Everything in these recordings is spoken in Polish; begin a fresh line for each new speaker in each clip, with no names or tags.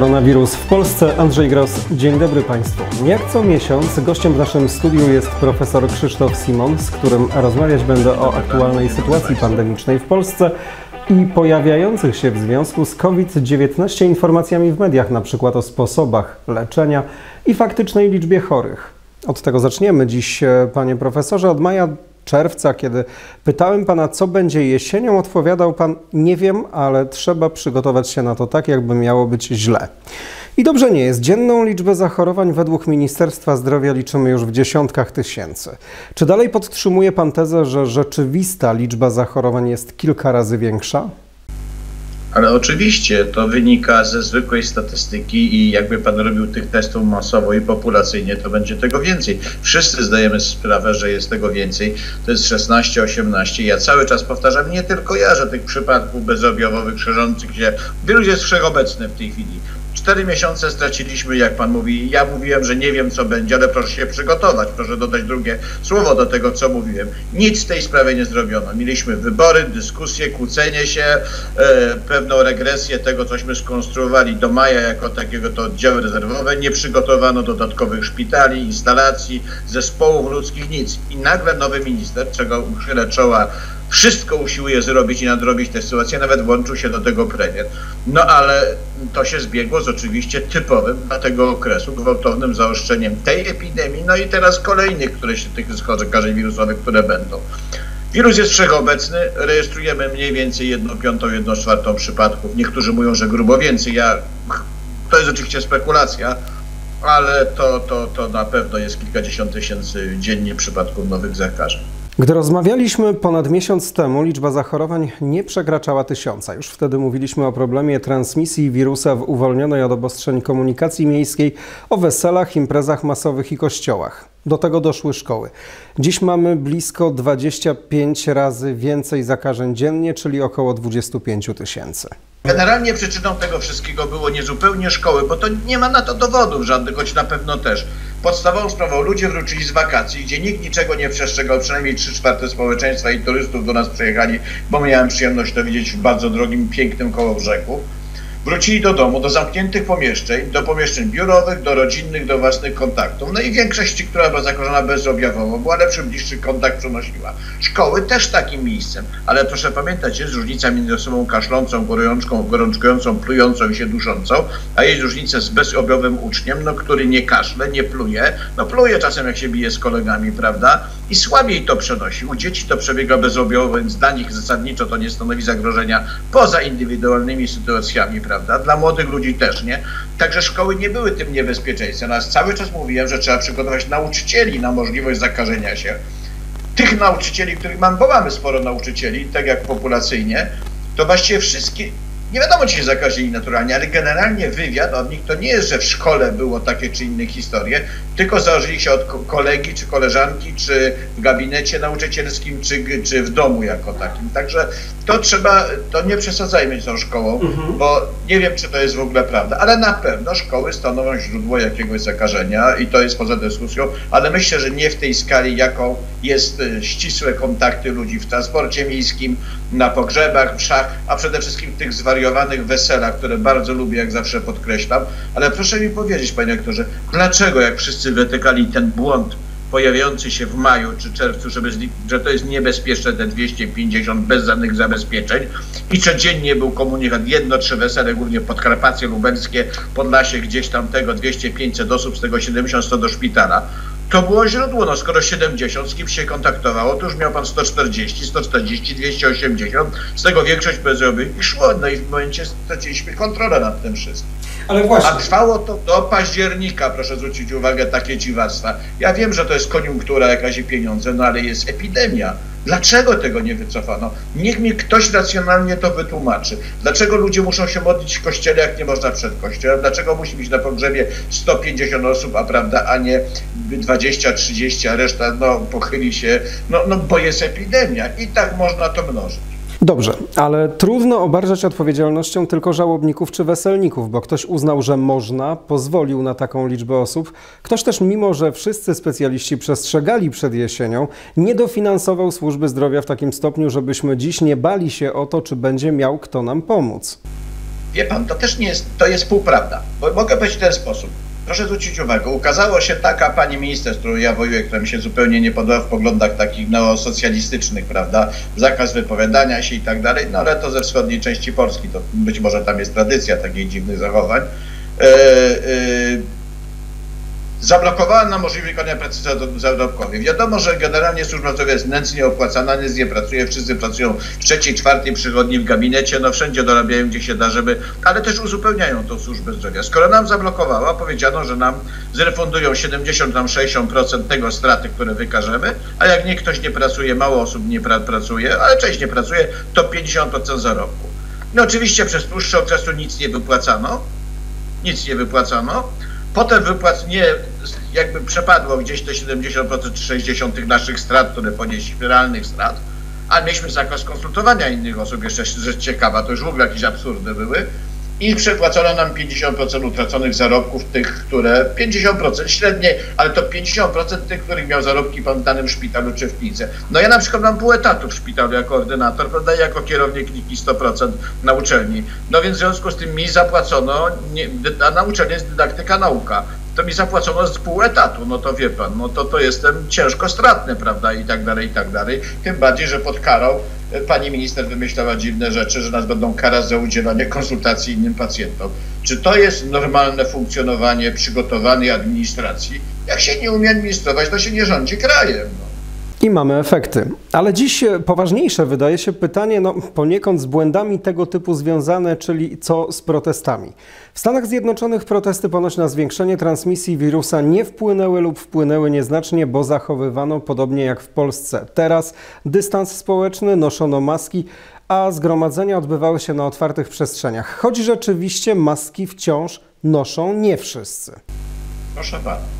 Koronawirus w Polsce. Andrzej Gros. Dzień dobry Państwu. Jak co miesiąc gościem w naszym studiu jest profesor Krzysztof Simon, z którym rozmawiać będę o aktualnej sytuacji pandemicznej w Polsce i pojawiających się w związku z COVID-19 informacjami w mediach, na przykład o sposobach leczenia i faktycznej liczbie chorych. Od tego zaczniemy dziś, e, panie profesorze. Od maja czerwca, kiedy pytałem pana, co będzie jesienią, odpowiadał pan: Nie wiem, ale trzeba przygotować się na to tak, jakby miało być źle. I dobrze nie jest. Dzienną liczbę zachorowań według Ministerstwa Zdrowia liczymy już w dziesiątkach tysięcy. Czy dalej podtrzymuje pan tezę, że rzeczywista liczba zachorowań jest kilka razy większa?
Ale oczywiście to wynika ze zwykłej statystyki i jakby pan robił tych testów masowo i populacyjnie, to będzie tego więcej. Wszyscy zdajemy sprawę, że jest tego więcej. To jest 16, 18. Ja cały czas powtarzam, nie tylko ja, że tych przypadków bezobjawowych szerzących się, wielu jest wszechobecne w tej chwili. Cztery miesiące straciliśmy, jak pan mówi. Ja mówiłem, że nie wiem, co będzie, ale proszę się przygotować. Proszę dodać drugie słowo do tego, co mówiłem. Nic w tej sprawie nie zrobiono. Mieliśmy wybory, dyskusje, kłócenie się, e, pewną regresję tego, cośmy skonstruowali do maja jako takiego to oddziały rezerwowe. Nie przygotowano dodatkowych szpitali, instalacji, zespołów ludzkich, nic. I nagle nowy minister, czego chylę czoła wszystko usiłuje zrobić i nadrobić tę sytuację, nawet włączył się do tego premier. No ale to się zbiegło z oczywiście typowym dla tego okresu gwałtownym zaostrzeniem tej epidemii, no i teraz kolejnych, które się tych zakażeń wirusowych, które będą. Wirus jest wszechobecny, rejestrujemy mniej więcej 1 piątą, 1 czwartą przypadków. Niektórzy mówią, że grubo więcej. Ja, to jest oczywiście spekulacja, ale to, to, to na pewno jest kilkadziesiąt tysięcy dziennie przypadków nowych zakażeń.
Gdy rozmawialiśmy ponad miesiąc temu, liczba zachorowań nie przekraczała tysiąca. Już wtedy mówiliśmy o problemie transmisji wirusa w uwolnionej od obostrzeń komunikacji miejskiej, o weselach, imprezach masowych i kościołach. Do tego doszły szkoły. Dziś mamy blisko 25 razy więcej zakażeń dziennie, czyli około 25 tysięcy.
Generalnie przyczyną tego wszystkiego było niezupełnie szkoły, bo to nie ma na to dowodów żadnych, choć na pewno też. Podstawową sprawą ludzie wrócili z wakacji, gdzie nikt niczego nie przestrzegał, przynajmniej 3 czwarte społeczeństwa i turystów do nas przyjechali, bo miałem przyjemność to widzieć w bardzo drogim, pięknym koło brzegu. Wrócili do domu, do zamkniętych pomieszczeń, do pomieszczeń biurowych, do rodzinnych, do własnych kontaktów. No i większość, która była zagrożona bezobjawowo, była lepszy, bliższy kontakt przenosiła. Szkoły też takim miejscem, ale proszę pamiętać, jest różnica między osobą kaszlącą, gorączką, gorączkującą, plującą i się duszącą, a jest różnica z bezobjawowym uczniem, no, który nie kaszle, nie pluje, no pluje czasem jak się bije z kolegami, prawda? I słabiej to przenosi. U dzieci to przebiega bezobjawowo, więc dla nich zasadniczo to nie stanowi zagrożenia poza indywidualnymi sytuacjami, prawda? Dla młodych ludzi też nie. Także szkoły nie były tym niebezpieczeństwem. Natomiast cały czas mówiłem, że trzeba przygotować nauczycieli na możliwość zakażenia się. Tych nauczycieli, których mam, bo mamy sporo nauczycieli, tak jak populacyjnie, to właściwie wszystkie, nie wiadomo, czy się zakazili naturalnie, ale generalnie wywiad od nich to nie jest, że w szkole było takie czy inne historie, tylko założyli się od kolegi, czy koleżanki, czy w gabinecie nauczycielskim, czy, czy w domu jako takim. Także to trzeba, to nie przesadzajmy z tą szkołą, mhm. bo nie wiem, czy to jest w ogóle prawda, ale na pewno szkoły stanowią źródło jakiegoś zakażenia i to jest poza dyskusją, ale myślę, że nie w tej skali, jaką jest y, ścisłe kontakty ludzi w transporcie miejskim, na pogrzebach, mszach, a przede wszystkim tych zwariowanych weselach, które bardzo lubię, jak zawsze podkreślam. Ale proszę mi powiedzieć, panie aktorze, dlaczego jak wszyscy wytykali ten błąd pojawiający się w maju czy czerwcu, żeby, że to jest niebezpieczne te 250 bez żadnych zabezpieczeń i codziennie był komunikat, jedno, trzy wesele, głównie podkarpacje lubelskie, Podlasie gdzieś tam tego 200-500 osób, z tego 70-100 do szpitala. To było źródło, no skoro 70, z kim się kontaktowało, to już miał pan 140, 140, 280, z tego większość bezroby i szło, no i w momencie straciliśmy kontrolę nad tym wszystkim. Ale właśnie. A trwało to do października, proszę zwrócić uwagę, takie dziwactwa. Ja wiem, że to jest koniunktura, jakaś i pieniądze, no ale jest epidemia. Dlaczego tego nie wycofano? Niech mi ktoś racjonalnie to wytłumaczy. Dlaczego ludzie muszą się modlić w kościele, jak nie można przed kościołem? Dlaczego musi być na pogrzebie 150 osób, a prawda, a nie 20, 30, a reszta no, pochyli się? No, no bo jest epidemia i tak można to mnożyć.
Dobrze, ale trudno obarczać odpowiedzialnością tylko żałobników czy weselników, bo ktoś uznał, że można, pozwolił na taką liczbę osób. Ktoś też, mimo że wszyscy specjaliści przestrzegali przed jesienią, nie dofinansował służby zdrowia w takim stopniu, żebyśmy dziś nie bali się o to, czy będzie miał kto nam pomóc.
Wie pan, to też nie jest, to jest półprawda, bo mogę powiedzieć w ten sposób. Proszę zwrócić uwagę, ukazało się taka pani minister, z którą ja wojuję, która mi się zupełnie nie podoba w poglądach takich neosocjalistycznych, prawda? Zakaz wypowiadania się i tak dalej, no ale to ze wschodniej części Polski, to być może tam jest tradycja takich dziwnych zachowań. E, e, zablokowała nam możliwość wykonania pracy zarobkowej. Wiadomo, że generalnie służba zdrowia jest nędznie opłacana, nic nie pracuje, wszyscy pracują w trzeciej, czwartej przychodni w gabinecie, no wszędzie dorabiają gdzie się da, żeby, ale też uzupełniają tą służbę zdrowia. Skoro nam zablokowała, powiedziano, że nam zrefundują 70 tam 60% tego straty, które wykażemy, a jak nie ktoś nie pracuje, mało osób nie pra pracuje, ale część nie pracuje, to 50% zarobku. No oczywiście przez dłuższy okres nic nie wypłacano, nic nie wypłacano, Potem wypłat nie, jakby przepadło gdzieś te 70% czy 60% tych naszych strat, które ponieśliśmy, realnych strat, ale mieliśmy zakaz konsultowania innych osób, jeszcze rzecz ciekawa, to już w ogóle jakieś absurdy były, i przepłacono nam 50% utraconych zarobków, tych, które 50% średnie, ale to 50% tych, których miał zarobki pan w danym szpitalu czy w klinice. No ja na przykład mam pół etatu w szpitalu jako ordynator, prawda, jako kierownik kliniki 100% na uczelni. No więc w związku z tym mi zapłacono, nie, a na uczelni jest dydaktyka nauka to mi zapłacono z pół etatu, no to wie pan, no to to jestem ciężko stratny, prawda, i tak dalej, i tak dalej. Tym bardziej, że pod karą e, pani minister wymyślała dziwne rzeczy, że nas będą karać za udzielanie konsultacji innym pacjentom. Czy to jest normalne funkcjonowanie przygotowanej administracji? Jak się nie umie administrować, to się nie rządzi krajem. No.
I mamy efekty. Ale dziś poważniejsze wydaje się pytanie, no poniekąd z błędami tego typu związane, czyli co z protestami. W Stanach Zjednoczonych protesty ponoć na zwiększenie transmisji wirusa nie wpłynęły lub wpłynęły nieznacznie, bo zachowywano podobnie jak w Polsce. Teraz dystans społeczny, noszono maski, a zgromadzenia odbywały się na otwartych przestrzeniach. Choć rzeczywiście maski wciąż noszą nie wszyscy.
Proszę pana.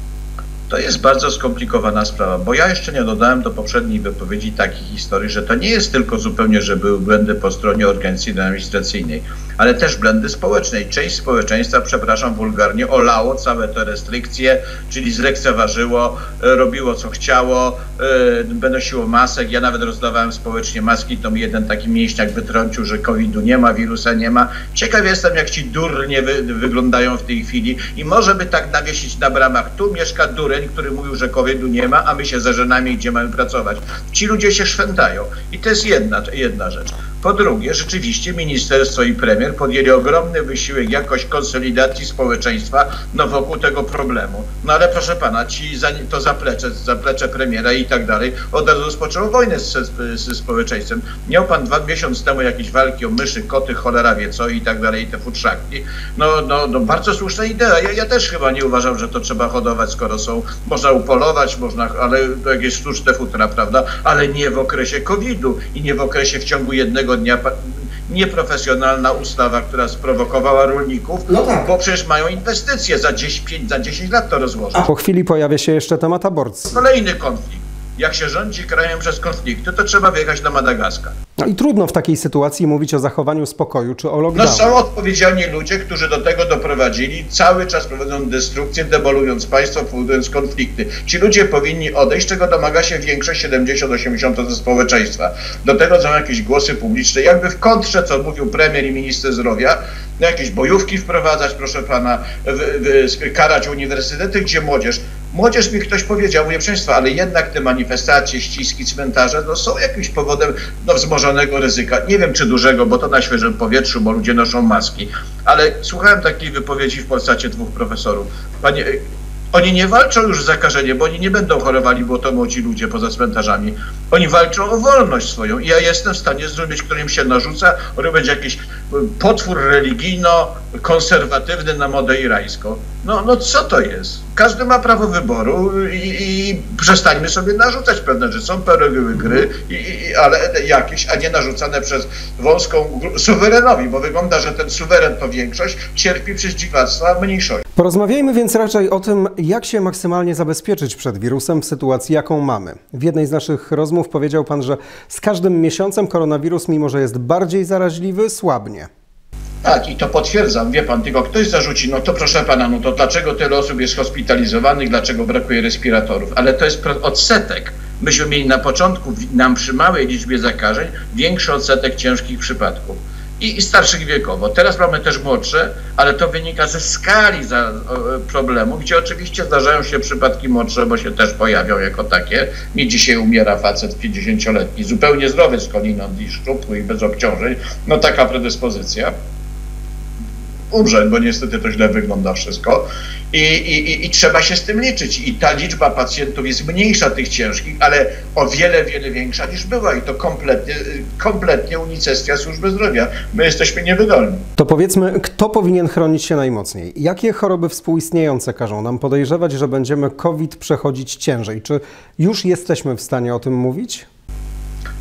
To jest bardzo skomplikowana sprawa, bo ja jeszcze nie dodałem do poprzedniej wypowiedzi takiej historii, że to nie jest tylko zupełnie, że były błędy po stronie organizacyjnej administracyjnej, ale też błędy społecznej. Część społeczeństwa, przepraszam wulgarnie, olało całe te restrykcje, czyli zlekceważyło, e, robiło co chciało, yy, nosiło masek. Ja nawet rozdawałem społecznie maski, to mi jeden taki mięśniak wytrącił, że COVID-u nie ma, wirusa nie ma. Ciekaw jestem, jak ci durnie wy, wyglądają w tej chwili i może by tak nawiesić na bramach. Tu mieszka dureń, który mówił, że COVID-u nie ma, a my się zażenamy, gdzie mamy pracować. Ci ludzie się szwętają. I to jest jedna, jedna rzecz. Po drugie, rzeczywiście ministerstwo i premier podjęli ogromny wysiłek jakoś konsolidacji społeczeństwa no, wokół tego problemu. No ale proszę pana, ci za, to zaplecze, zaplecze premiera i tak dalej od razu rozpoczęło wojnę ze, ze społeczeństwem. Miał pan dwa miesiące temu jakieś walki o myszy, koty, cholera wie co i tak dalej, te futrzaki. No, no, no bardzo słuszna idea. Ja, ja też chyba nie uważam, że to trzeba hodować, skoro są, można upolować, można, ale jakieś sztuczne futra, prawda? Ale nie w okresie COVID-u i nie w okresie w ciągu jednego dnia nieprofesjonalna ustawa, która sprowokowała rolników, no tak. bo przecież mają inwestycje za 10, za 10 lat to rozłożyć.
A po chwili pojawia się jeszcze temat aborcji.
Kolejny konflikt jak się rządzi krajem przez konflikty, to trzeba wyjechać na Madagaskar.
No i trudno w takiej sytuacji mówić o zachowaniu spokoju czy o lockdownie.
No są odpowiedzialni ludzie, którzy do tego doprowadzili, cały czas prowadzą destrukcję, demolując państwo, powodując konflikty. Ci ludzie powinni odejść, czego domaga się większość, 70-80% społeczeństwa. Do tego są jakieś głosy publiczne, jakby w kontrze, co mówił premier i minister zdrowia, no jakieś bojówki wprowadzać, proszę pana, w, w, karać uniwersytety, gdzie młodzież Młodzież mi ktoś powiedział, mówię, Państwa, ale jednak te manifestacje, ściski, cmentarze no, są jakimś powodem no, wzmożonego ryzyka. Nie wiem, czy dużego, bo to na świeżym powietrzu, bo ludzie noszą maski. Ale słuchałem takiej wypowiedzi w Polsacie dwóch profesorów. Panie, oni nie walczą już z zakażeniem, bo oni nie będą chorowali, bo to młodzi ludzie poza cmentarzami. Oni walczą o wolność swoją i ja jestem w stanie zrozumieć, którym się narzuca, będzie jakiś potwór religijno-konserwatywny na modę irańską. No, no co to jest? Każdy ma prawo wyboru i, i przestańmy sobie narzucać pewne rzeczy. Są reguły gry, i, i, ale jakieś, a nie narzucane przez wąską suwerenowi, bo wygląda, że ten suweren to większość cierpi przez dziwactwa mniejszości.
Porozmawiajmy więc raczej o tym, jak się maksymalnie zabezpieczyć przed wirusem w sytuacji, jaką mamy. W jednej z naszych rozmów powiedział Pan, że z każdym miesiącem koronawirus, mimo że jest bardziej zaraźliwy, słabnie.
Tak, i to potwierdzam, wie pan, tylko ktoś zarzuci, no to proszę pana, no to dlaczego tyle osób jest hospitalizowanych, dlaczego brakuje respiratorów? Ale to jest odsetek. Myśmy mieli na początku, nam przy małej liczbie zakażeń, większy odsetek ciężkich przypadków. i, i starszych wiekowo. Teraz mamy też młodsze, ale to wynika ze skali za, problemu, gdzie oczywiście zdarzają się przypadki młodsze, bo się też pojawią jako takie. Mi dzisiaj umiera facet 50-letni, zupełnie zdrowy skądinąd i szczupły i bez obciążeń. No taka predyspozycja umrzeć, bo niestety to źle wygląda wszystko. I, i, I trzeba się z tym liczyć. I ta liczba pacjentów jest mniejsza tych ciężkich, ale o wiele, wiele większa niż była. I to kompletnie, kompletnie unicestwia służby zdrowia. My jesteśmy niewydolni.
To powiedzmy, kto powinien chronić się najmocniej? Jakie choroby współistniejące każą nam podejrzewać, że będziemy COVID przechodzić ciężej? Czy już jesteśmy w stanie o tym mówić?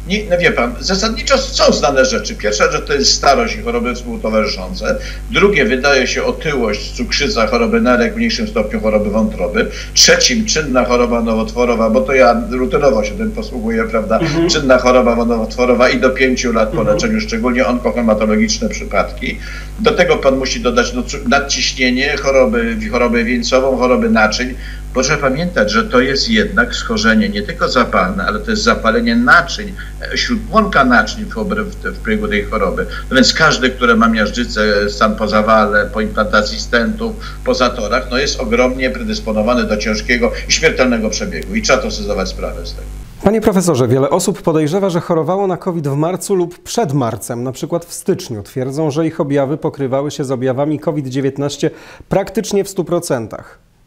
Nie, no wie pan, zasadniczo są znane rzeczy. Pierwsza rzecz to jest starość i choroby współtowarzyszące. Drugie wydaje się otyłość, cukrzyca, choroby nerek, w mniejszym stopniu choroby wątroby. Trzecim czynna choroba nowotworowa, bo to ja rutynowo się tym posługuję, prawda? Mhm. Czynna choroba nowotworowa i do pięciu lat po mhm. leczeniu, szczególnie onkohematologiczne przypadki. Do tego pan musi dodać no, nadciśnienie, choroby, chorobę wieńcową, choroby naczyń. Proszę pamiętać, że to jest jednak schorzenie nie tylko zapalne, ale to jest zapalenie naczyń, e, śródłonka naczyń w, w, w przebiegu tej choroby. No więc każdy, który ma miażdżycę, stan po zawale, po implantacji stentów, po zatorach, no jest ogromnie predysponowany do ciężkiego i śmiertelnego przebiegu i trzeba to sobie zdawać sprawę z tego.
Panie profesorze, wiele osób podejrzewa, że chorowało na COVID w marcu lub przed marcem, na przykład w styczniu. Twierdzą, że ich objawy pokrywały się z objawami COVID-19 praktycznie w 100%.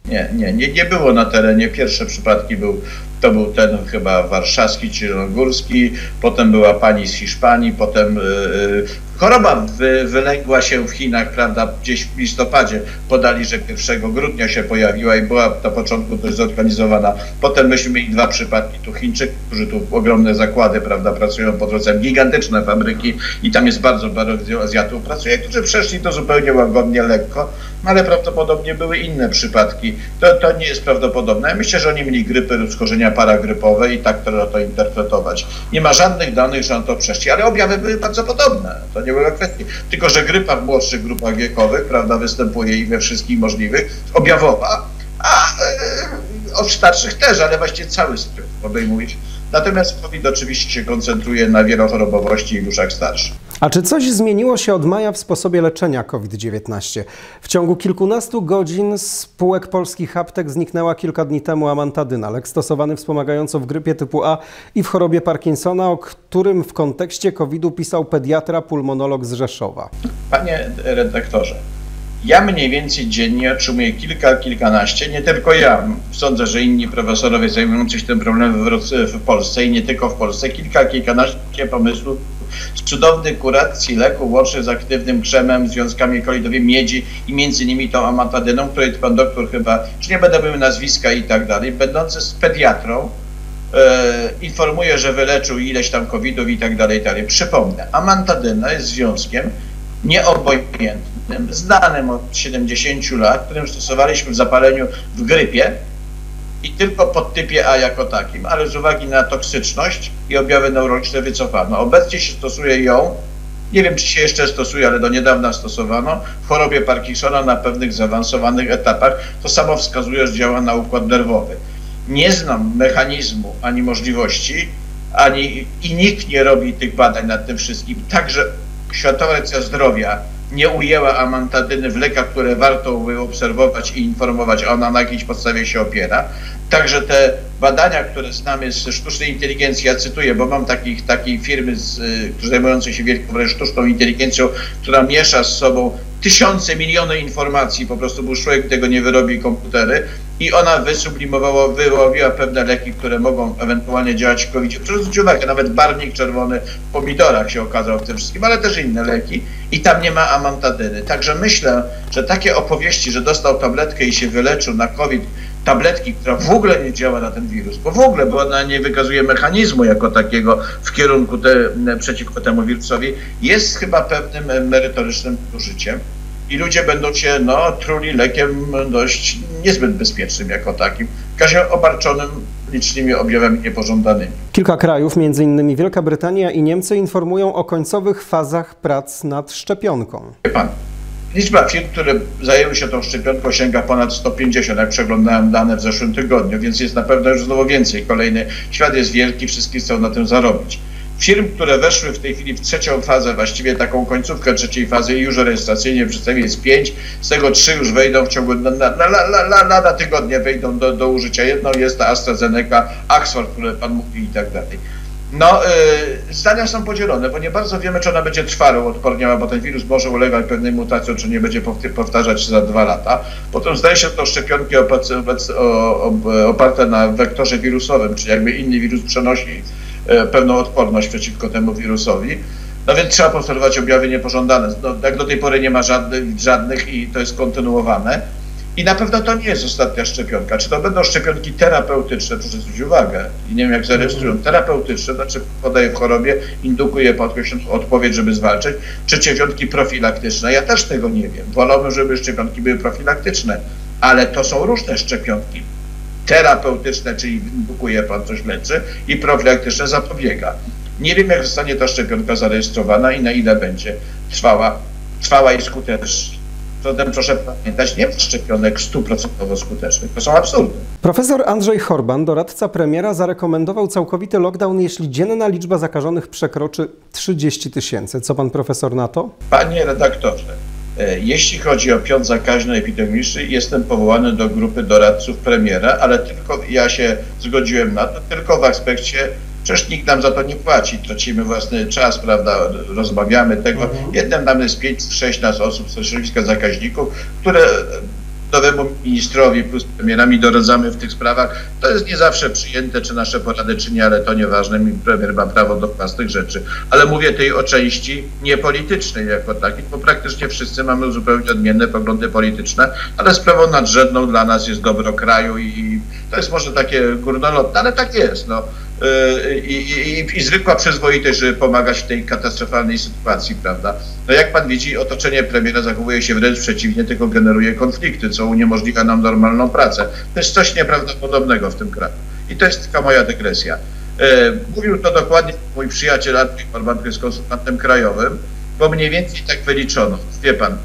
Nie, nie, nie, nie było na terenie. Pierwsze przypadki był, to był ten chyba warszawski czy górski, potem była pani z Hiszpanii, potem yy, choroba wy, wylęgła się w Chinach, prawda, gdzieś w listopadzie. Podali, że 1 grudnia się pojawiła i była na początku dość zorganizowana. Potem myśmy mieli dwa przypadki, tu Chińczyków, którzy tu ogromne zakłady, prawda, pracują pod drodze, gigantyczne fabryki i tam jest bardzo, bardzo Azjatów pracuje, którzy przeszli to zupełnie łagodnie, lekko ale prawdopodobnie były inne przypadki. To, to nie jest prawdopodobne. Ja myślę, że oni mieli grypy lub schorzenia paragrypowe i tak trzeba to interpretować. Nie ma żadnych danych, że on to przeszli, ale objawy były bardzo podobne. To nie była kwestia. Tylko, że grypa w młodszych grupach wiekowych, prawda, występuje i we wszystkich możliwych, objawowa, a e, od starszych też, ale właściwie cały spektrum obejmuje Natomiast COVID oczywiście się koncentruje na wielochorobowości i duszach starszych.
A czy coś zmieniło się od maja w sposobie leczenia COVID-19? W ciągu kilkunastu godzin z spółek polskich aptek zniknęła kilka dni temu amantadyna, lek stosowany wspomagająco w grypie typu A i w chorobie Parkinsona, o którym w kontekście COVID-u pisał pediatra, pulmonolog z Rzeszowa.
Panie redaktorze, ja mniej więcej dziennie otrzymuję kilka, kilkanaście, nie tylko ja. Sądzę, że inni profesorowie zajmujący się tym problemem w Polsce i nie tylko w Polsce, kilka, kilkanaście pomysłów z cudownych kuracji leków, łącznie z aktywnym krzemem, związkami kolidowymi miedzi i między innymi tą amatadyną, której pan doktor chyba, czy nie będę mówił nazwiska i tak dalej, będący z pediatrą, e, informuje, że wyleczył ileś tam covidów i tak dalej, tak dalej. Przypomnę, amantadyna jest związkiem nieobojętnym, znanym od 70 lat, którym stosowaliśmy w zapaleniu w grypie i tylko pod typie A jako takim, ale z uwagi na toksyczność i objawy neurologiczne wycofano. Obecnie się stosuje ją, nie wiem czy się jeszcze stosuje, ale do niedawna stosowano, w chorobie Parkinsona na pewnych zaawansowanych etapach. To samo wskazuje, że działa na układ nerwowy. Nie znam mechanizmu ani możliwości, ani i nikt nie robi tych badań nad tym wszystkim. Także Światowa Organizacja Zdrowia nie ujęła amantadyny w lekach, które warto obserwować i informować, ona na jakiejś podstawie się opiera. Także te badania, które znamy z sztucznej inteligencji, ja cytuję, bo mam takich, takiej firmy, z, y, zajmującej się wielką sztuczną inteligencją, która miesza z sobą tysiące, miliony informacji, po prostu, bo człowiek tego nie wyrobi komputery i ona wysublimowała, wyrobiła pewne leki, które mogą ewentualnie działać w COVID. Proszę zwrócić uwagę, nawet barwnik czerwony w pomidorach się okazał w tym wszystkim, ale też inne leki i tam nie ma amantadyny. Także myślę, że takie opowieści, że dostał tabletkę i się wyleczył na COVID, tabletki, która w ogóle nie działa na ten wirus, bo w ogóle, bo ona nie wykazuje mechanizmu jako takiego w kierunku te, przeciwko temu wirusowi, jest chyba pewnym merytorycznym użyciem i ludzie będą się no, truli lekiem dość niezbyt bezpiecznym jako takim, w razie obarczonym licznymi objawami niepożądanymi.
Kilka krajów, m.in. Wielka Brytania i Niemcy, informują o końcowych fazach prac nad szczepionką.
Wie pan, Liczba firm, które zajęły się tą szczepionką sięga ponad 150, jak przeglądałem dane w zeszłym tygodniu, więc jest na pewno już znowu więcej. Kolejny świat jest wielki, wszyscy chcą na tym zarobić. Firm, które weszły w tej chwili w trzecią fazę, właściwie taką końcówkę trzeciej fazy już rejestracyjnie przedstawię jest pięć, z tego trzy już wejdą w ciągu, na, na, na, na, lada tygodnie wejdą do, do użycia. Jedno jest ta AstraZeneca, Oxford, które pan mówi i tak dalej. No, yy, zdania są podzielone, bo nie bardzo wiemy, czy ona będzie trwale odporniała, bo ten wirus może ulegać pewnej mutacji, czy nie będzie powtarzać się za dwa lata. Potem zdaje się, że to szczepionki oparte na wektorze wirusowym, czyli jakby inny wirus przenosi pewną odporność przeciwko temu wirusowi. No więc trzeba postępować objawy niepożądane. No, jak do tej pory nie ma żadnych, żadnych i to jest kontynuowane. I na pewno to nie jest ostatnia szczepionka. Czy to będą szczepionki terapeutyczne, proszę zwrócić uwagę, i nie wiem jak zarejestrują, terapeutyczne, znaczy podaje w chorobie, indukuje po odpowiedź, żeby zwalczyć, czy szczepionki profilaktyczne. Ja też tego nie wiem. Wolałbym, żeby szczepionki były profilaktyczne, ale to są różne szczepionki terapeutyczne, czyli indukuje pan coś leczy i profilaktyczne zapobiega. Nie wiem, jak zostanie ta szczepionka zarejestrowana i na ile będzie trwała, trwała i skuteczna. Zatem proszę pamiętać, nie ma szczepionek stuprocentowo skutecznych. To są absurdy.
Profesor Andrzej Horban, doradca premiera, zarekomendował całkowity lockdown, jeśli dzienna liczba zakażonych przekroczy 30 tysięcy. Co pan profesor na to?
Panie redaktorze, jeśli chodzi o piąt zakaźny epidemiczny, jestem powołany do grupy doradców premiera, ale tylko ja się zgodziłem na to, tylko w aspekcie, przecież nikt nam za to nie płaci, tracimy własny czas, prawda, rozmawiamy tego. Mhm. Jednym nam jest 5-6 nas osób z środowiska zakaźników, które nowemu ministrowi plus premierami doradzamy w tych sprawach. To jest nie zawsze przyjęte, czy nasze porady, czy nie, ale to nieważne. Premier ma prawo do własnych rzeczy. Ale mówię tej o części niepolitycznej jako takiej, bo praktycznie wszyscy mamy zupełnie odmienne poglądy polityczne, ale sprawą nadrzędną dla nas jest dobro kraju i to jest może takie górnolotne, ale tak jest. No. Y, I, i, i, zwykła przyzwoitość, żeby pomagać w tej katastrofalnej sytuacji, prawda? No jak pan widzi, otoczenie premiera zachowuje się wręcz przeciwnie, tylko generuje konflikty, co uniemożliwia nam normalną pracę. To jest coś nieprawdopodobnego w tym kraju. I to jest taka moja dygresja. Y, mówił to dokładnie mój przyjaciel Andrzej Orban, który jest konsultantem krajowym, bo mniej więcej tak wyliczono. Wie pan,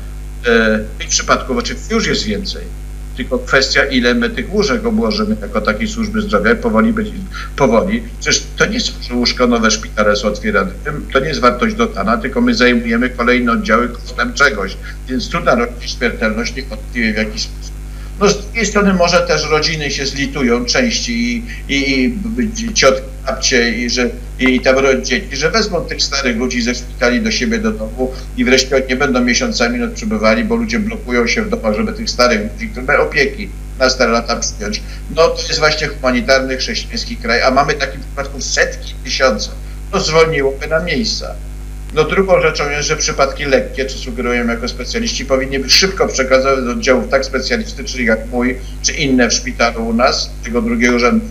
w tych przypadków oczywiście już jest więcej tylko kwestia, ile my tych łóżek obłożymy jako takiej służby zdrowia, powoli będzie, powoli. Przecież to nie są łóżko, nowe szpitale są otwierane, to nie jest wartość dodana, tylko my zajmujemy kolejne oddziały kosztem czegoś, więc tu narodzi śmiertelność niewątpliwie w jakiś sposób. No z drugiej strony może też rodziny się zlitują części i, i, i ciotki, babcie i, że, i tam dzieci, że wezmą tych starych ludzi ze szpitali do siebie do domu i wreszcie nie będą miesiącami not przybywali, bo ludzie blokują się w domach, żeby tych starych ludzi, które opieki na stare lata przyjąć. No to jest właśnie humanitarny, chrześcijański kraj, a mamy takich przypadków setki, tysiące. No zwolniłoby na miejsca. No drugą rzeczą jest, że przypadki lekkie, co sugerujemy jako specjaliści, powinny być szybko przekazane do oddziałów tak specjalistycznych jak mój, czy inne w szpitalu u nas, tego drugiego rzędu,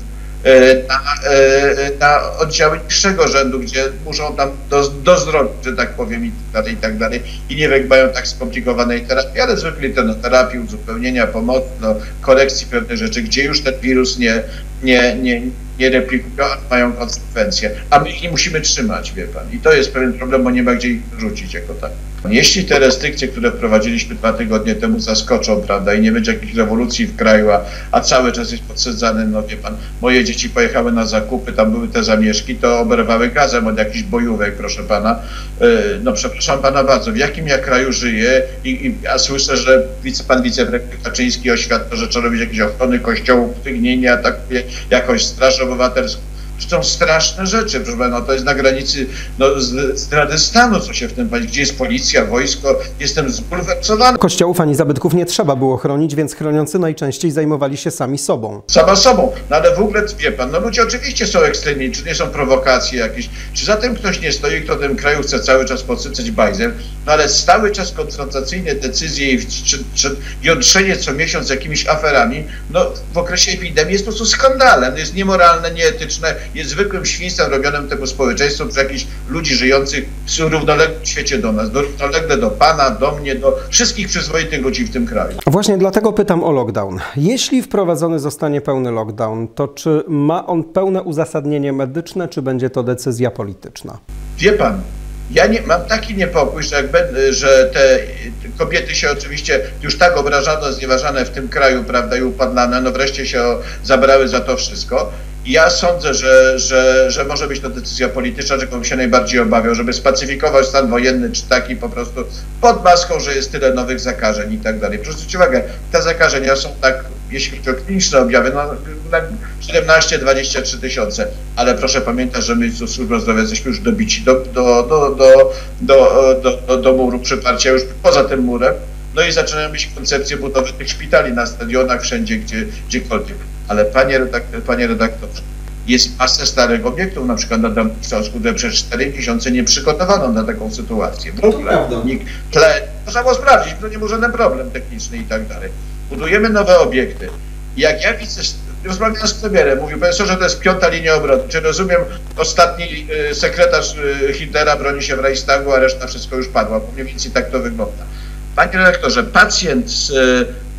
e, na, e, na oddziały niższego rzędu, gdzie muszą tam do, dozdrowić, że tak powiem, i tak dalej, i tak dalej. I nie mają tak skomplikowanej terapii, ale zwykle terapii, uzupełnienia, pomocy, no, korekcji pewnych rzeczy, gdzie już ten wirus nie, nie, nie, nie replikują, a mają konsekwencje. A my ich nie musimy trzymać, wie pan. I to jest pewien problem, bo nie ma gdzie ich rzucić jako tak. Jeśli te restrykcje, które wprowadziliśmy dwa tygodnie temu zaskoczą, prawda, i nie będzie jakiejś rewolucji w kraju, a, a cały czas jest podsadzany, no wie pan, moje dzieci pojechały na zakupy, tam były te zamieszki, to oberwały gazem od jakichś bojówek, proszę pana. Yy, no przepraszam pana bardzo, w jakim ja kraju żyję i, i a słyszę, że wice, pan wicepremier Kaczyński oświadcza, że trzeba robić jakieś ochrony kościołów, których nie, nie atakuje jakąś straż obywatelską są straszne rzeczy, proszę no to jest na granicy no, zdrady stanu, co się w tym pali, gdzie jest policja, wojsko, jestem zbulwersowany.
Kościołów ani zabytków nie trzeba było chronić, więc chroniący najczęściej zajmowali się sami sobą.
Sama sobą, no ale w ogóle, wie pan, no ludzie oczywiście są ekstremni, czy nie są prowokacje jakieś, czy za tym ktoś nie stoi, kto w tym kraju chce cały czas podsycać bajzer, no ale cały czas konfrontacyjne decyzje i, czy, czy, jątrzenie co miesiąc jakimiś aferami, no w okresie epidemii jest po prostu skandalem, jest niemoralne, nieetyczne, jest zwykłym świństwem robionym temu społeczeństwu przez jakichś ludzi żyjących równolegle w świecie do nas, do, równolegle do Pana, do mnie, do wszystkich przyzwoitych ludzi w tym kraju.
Właśnie dlatego pytam o lockdown. Jeśli wprowadzony zostanie pełny lockdown, to czy ma on pełne uzasadnienie medyczne, czy będzie to decyzja polityczna?
Wie Pan, ja nie, mam taki niepokój, że, jak będę, że te kobiety się oczywiście już tak obrażane, znieważane w tym kraju, prawda, i upadlane, no wreszcie się zabrały za to wszystko Ja sądzę, że, że, że może być to decyzja polityczna, czego bym się najbardziej obawiał, żeby spacyfikować stan wojenny, czy taki po prostu pod maską, że jest tyle nowych zakażeń i tak dalej. Proszę zwrócić uwagę, te zakażenia są tak, jeśli chodzi o kliniczne objawy, no, na 17-23 tysiące, ale proszę pamiętać, że my z służbą zdrowia jesteśmy już dobici do, do, do, do, do, do, do, do muru przyparcia, już poza tym murem, no i zaczynają być koncepcje budowy tych szpitali na stadionach, wszędzie, gdzie, gdziekolwiek. Ale panie, redaktor, panie redaktorze, jest masę starych obiektów, na przykład na Dąbku Śląsku, które przez 4 miesiące nie przygotowano na taką sytuację. W ogóle nikt tle, można było sprawdzić, to nie był żaden problem techniczny i tak dalej. Budujemy nowe obiekty. Jak ja widzę, rozmawiałem z premierem, mówił profesorze, to jest piąta linia obrony. Czy rozumiem, ostatni y, sekretarz y, Hitlera broni się w Reichstagu, a reszta wszystko już padła, bo mniej więcej tak to wygląda. Panie redaktorze, pacjent z,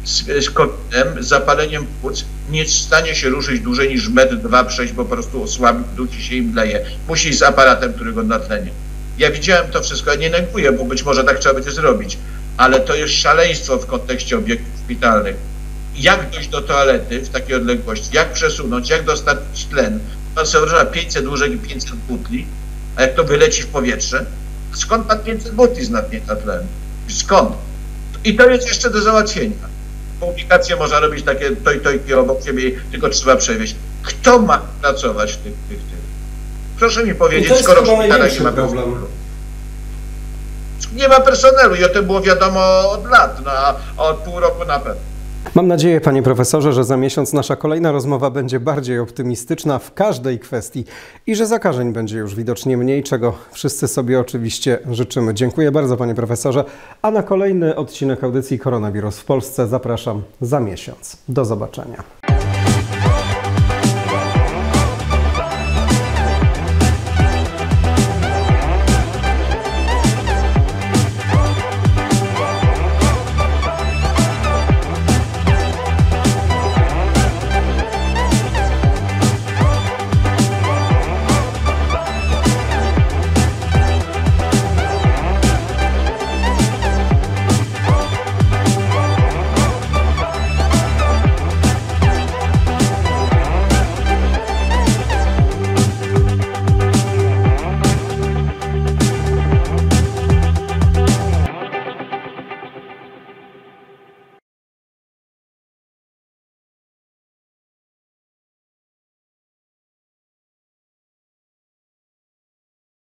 z, z COVID-em, z zapaleniem płuc nie jest w stanie się ruszyć dłużej niż metr, dwa przejść, bo po prostu osłabi, duci się im mleje. Musi iść z aparatem, który go natleni. Ja widziałem to wszystko, ja nie neguję, bo być może tak trzeba będzie zrobić, ale to jest szaleństwo w kontekście obiektów szpitalnych. Jak dojść do toalety w takiej odległości, jak przesunąć, jak dostarczyć tlen. Pan sobie wyobraża 500 łóżek i 500 butli, a jak to wyleci w powietrze, skąd pan 500 butli znapnięta tlen? Skąd? I to jest jeszcze do załatwienia. Publikacje można robić takie to i to i to obok siebie, tylko trzeba przewieźć. Kto ma pracować w tych, tych, tych? Proszę mi powiedzieć,
jest
skoro w szpitalach nie ma personelu. Nie ma personelu i o tym było wiadomo od lat, no, a od pół roku na pewno.
Mam nadzieję, panie profesorze, że za miesiąc nasza kolejna rozmowa będzie bardziej optymistyczna w każdej kwestii i że zakażeń będzie już widocznie mniej, czego wszyscy sobie oczywiście życzymy. Dziękuję bardzo, panie profesorze. A na kolejny odcinek audycji Koronawirus w Polsce zapraszam za miesiąc. Do zobaczenia.